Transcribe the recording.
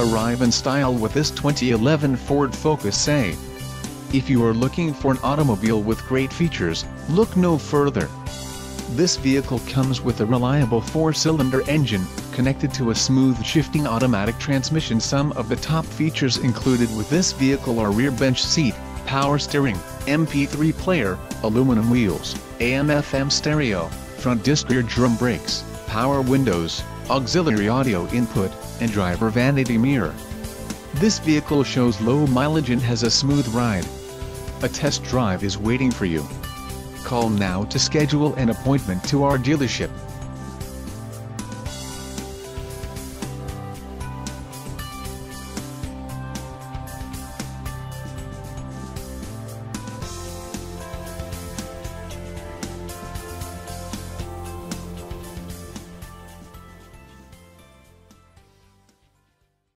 Arrive in style with this 2011 Ford Focus A. If you are looking for an automobile with great features, look no further. This vehicle comes with a reliable four-cylinder engine, connected to a smooth shifting automatic transmission. Some of the top features included with this vehicle are rear bench seat, power steering, MP3 player, aluminum wheels, AM-FM stereo, front disc rear drum brakes, power windows, auxiliary audio input, and driver vanity mirror. This vehicle shows low mileage and has a smooth ride. A test drive is waiting for you. Call now to schedule an appointment to our dealership.